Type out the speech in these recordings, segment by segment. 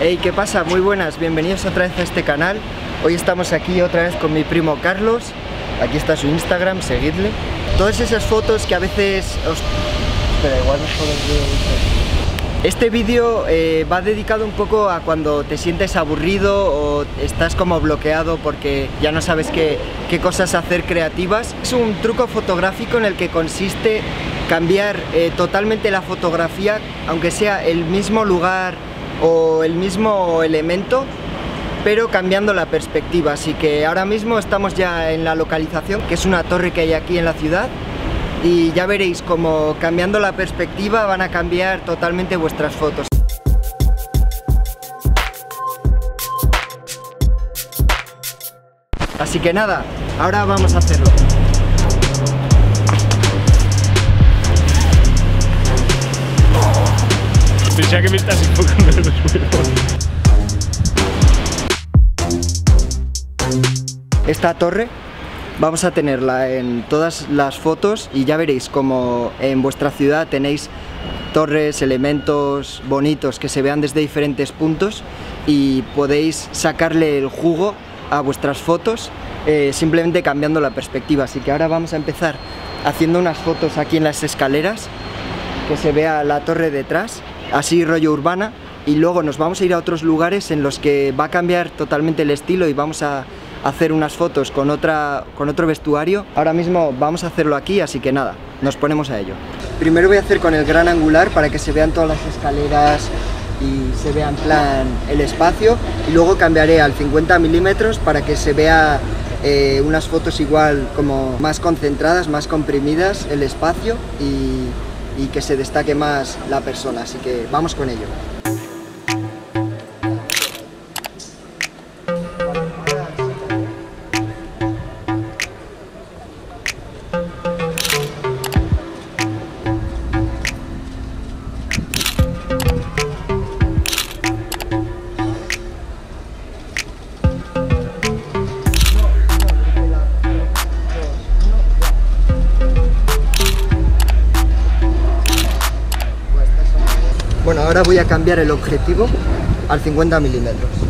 Hey, ¿qué pasa? Muy buenas, bienvenidos otra vez a este canal. Hoy estamos aquí otra vez con mi primo Carlos. Aquí está su Instagram, seguidle. Todas esas fotos que a veces os... Espera, igual. Este vídeo eh, va dedicado un poco a cuando te sientes aburrido o estás como bloqueado porque ya no sabes qué, qué cosas hacer creativas. Es un truco fotográfico en el que consiste cambiar eh, totalmente la fotografía, aunque sea el mismo lugar o el mismo elemento, pero cambiando la perspectiva. Así que ahora mismo estamos ya en la localización, que es una torre que hay aquí en la ciudad, y ya veréis como cambiando la perspectiva van a cambiar totalmente vuestras fotos. Así que nada, ahora vamos a hacerlo. Enfocando en los huevos. Esta torre vamos a tenerla en todas las fotos y ya veréis como en vuestra ciudad tenéis torres, elementos bonitos que se vean desde diferentes puntos y podéis sacarle el jugo a vuestras fotos eh, simplemente cambiando la perspectiva. Así que ahora vamos a empezar haciendo unas fotos aquí en las escaleras que se vea la torre detrás, así rollo urbana y luego nos vamos a ir a otros lugares en los que va a cambiar totalmente el estilo y vamos a hacer unas fotos con, otra, con otro vestuario. Ahora mismo vamos a hacerlo aquí, así que nada, nos ponemos a ello. Primero voy a hacer con el gran angular para que se vean todas las escaleras y se vea en plan el espacio y luego cambiaré al 50 milímetros para que se vea eh, unas fotos igual como más concentradas, más comprimidas el espacio y, y que se destaque más la persona, así que vamos con ello. Ahora voy a cambiar el objetivo al 50 milímetros.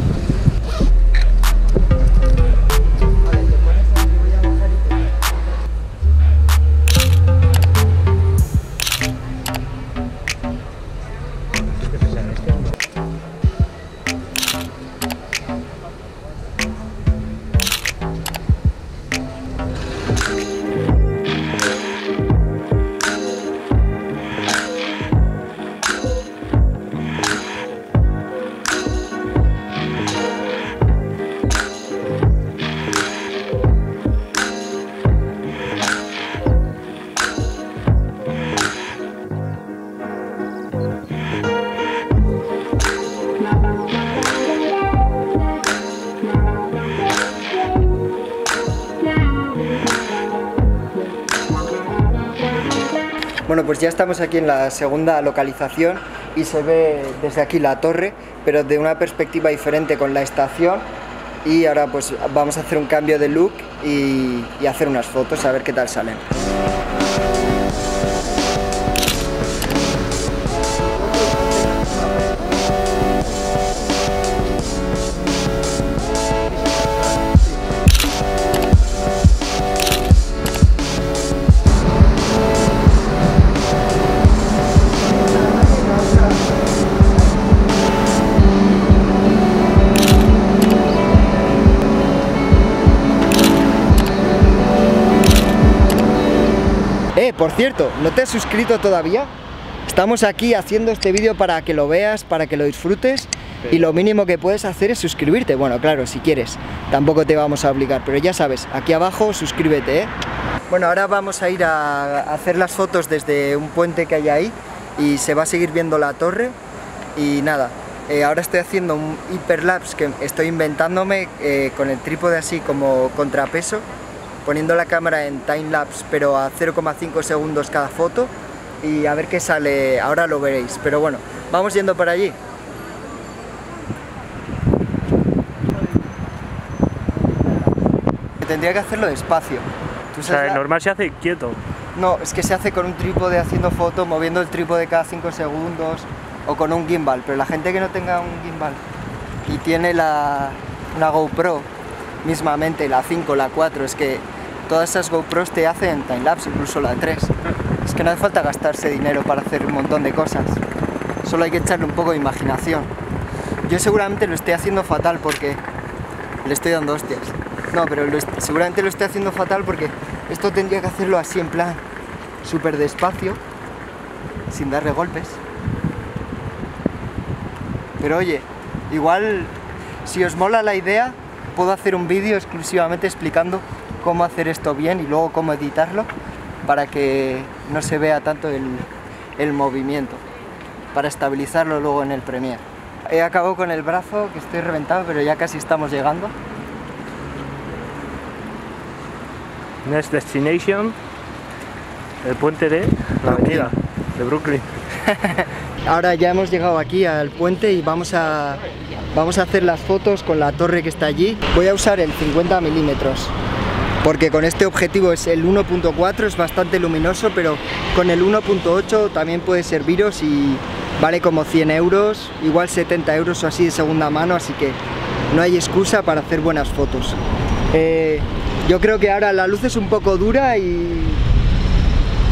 Bueno, pues ya estamos aquí en la segunda localización y se ve desde aquí la torre, pero de una perspectiva diferente con la estación y ahora pues vamos a hacer un cambio de look y, hacer unas fotos a ver qué tal salen. Por cierto, ¿no te has suscrito todavía? Estamos aquí haciendo este vídeo para que lo veas, para que lo disfrutes y lo mínimo que puedes hacer es suscribirte. Bueno, claro, si quieres, tampoco te vamos a obligar, pero ya sabes, aquí abajo suscríbete, ¿eh? Bueno, ahora vamos a ir a hacer las fotos desde un puente que hay ahí y se va a seguir viendo la torre y nada. eh, ahora estoy haciendo un hiperlapse que estoy inventándome eh, con el trípode así como contrapeso poniendo la cámara en time lapse pero a 0,5 segundos cada foto y a ver qué sale, ahora lo veréis, pero bueno, vamos yendo para allí. Tendría que hacerlo despacio. ¿Tú O sea, la- normal se hace quieto. No, es que se hace con un trípode haciendo foto, moviendo el trípode cada 5 segundos o con un gimbal, pero la gente que no tenga un gimbal tiene la, una GoPro mismamente, la 5, la 4, es que todas esas GoPros te hacen timelapse, incluso la 3. Es que no hace falta gastarse dinero para hacer un montón de cosas, solo hay que echarle un poco de imaginación. Yo seguramente lo estoy haciendo fatal porque le estoy dando hostias. No, pero seguramente lo estoy haciendo fatal porque esto tendría que hacerlo así en plan súper despacio, sin darle golpes. Pero oye, igual si os mola la idea, puedo hacer un vídeo exclusivamente explicando cómo hacer esto bien y luego cómo editarlo para que no se vea tanto el, el movimiento, para estabilizarlo luego en el Premiere. He acabado con el brazo, que estoy reventado, pero ya casi estamos llegando. Next destination, el puente de la Brooklyn. avenida de Brooklyn. Ahora ya hemos llegado aquí al puente y vamos a, vamos a hacer las fotos con la torre que está allí. Voy a usar el 50 milímetros porque con este objetivo es el 1.4, es bastante luminoso, pero con el 1.8 también puede serviros y vale como 100 euros, igual 70 euros o así de segunda mano, así que no hay excusa para hacer buenas fotos. Eh, yo creo que ahora la luz es un poco dura y,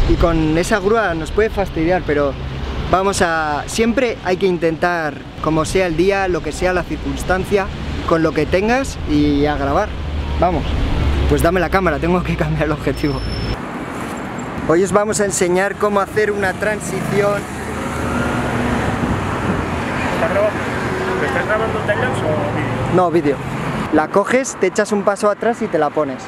y con esa grúa nos puede fastidiar, pero vamos a... Siempre hay que intentar, como sea el día, lo que sea la circunstancia, con lo que tengas y a grabar. Vamos, pues dame la cámara, tengo que cambiar el objetivo. Hoy os vamos a enseñar cómo hacer una transición. ¿Estás grabando? ¿Te estás grabando o vídeo? No, vídeo. La coges, te echas un paso atrás y te la pones.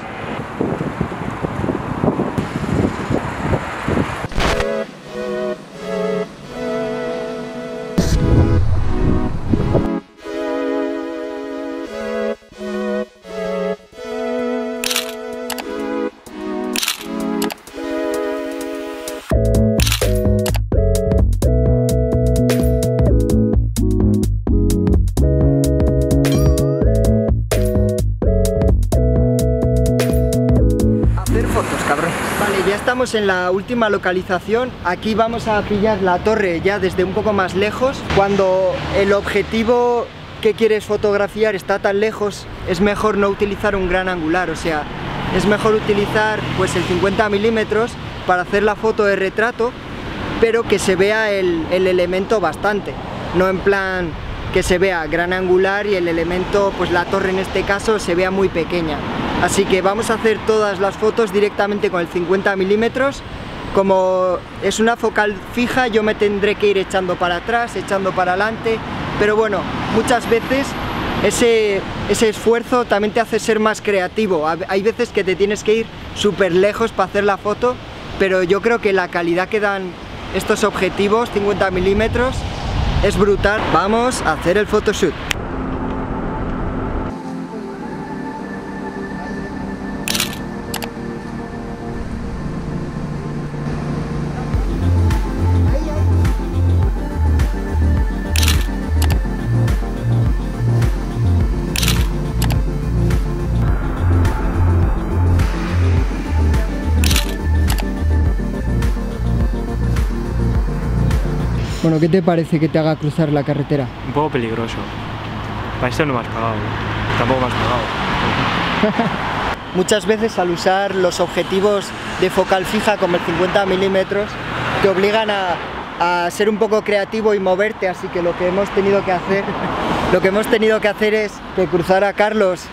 Vale, ya estamos en la última localización. Aquí vamos a pillar la torre ya desde un poco más lejos. Cuando el objetivo que quieres fotografiar está tan lejos, es mejor no utilizar un gran angular. O sea, es mejor utilizar pues el 50 milímetros para hacer la foto de retrato, pero que se vea el elemento bastante. No en plan que se vea gran angular y el elemento, pues la torre en este caso, se vea muy pequeña. Así que vamos a hacer todas las fotos directamente con el 50 milímetros. Como es una focal fija, yo me tendré que ir echando para atrás, echando para adelante. Pero bueno, muchas veces ese, ese esfuerzo también te hace ser más creativo. Hay veces que te tienes que ir súper lejos para hacer la foto, pero yo creo que la calidad que dan estos objetivos, 50 milímetros, es brutal. Vamos a hacer el photoshoot. Bueno, ¿qué te parece que te haga cruzar la carretera? Un poco peligroso. Para esto no me has pagado. ¿eh? Tampoco me has pagado. Muchas veces al usar los objetivos de focal fija como el 50 milímetros te obligan a, a ser un poco creativo y moverte, así que lo que hemos tenido que hacer, lo que hemos tenido que hacer es que cruzar a Carlos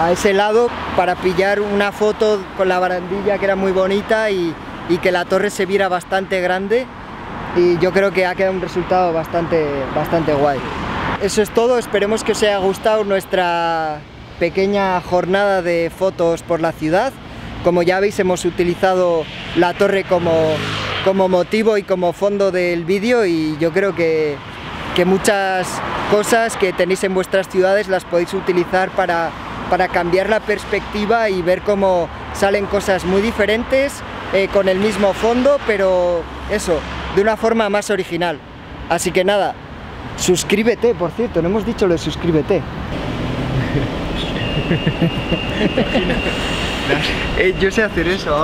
a ese lado para pillar una foto con la barandilla que era muy bonita y, y que la torre se viera bastante grande y yo creo que ha quedado un resultado bastante, bastante guay. Eso es todo, esperemos que os haya gustado nuestra pequeña jornada de fotos por la ciudad. Como ya veis hemos utilizado la torre como, como motivo y como fondo del vídeo y yo creo que, que muchas cosas que tenéis en vuestras ciudades las podéis utilizar para, para cambiar la perspectiva y ver cómo salen cosas muy diferentes eh, con el mismo fondo, pero eso, de una forma más original. Así que nada, suscríbete, por cierto, no hemos dicho lo de suscríbete. Yo sé hacer eso.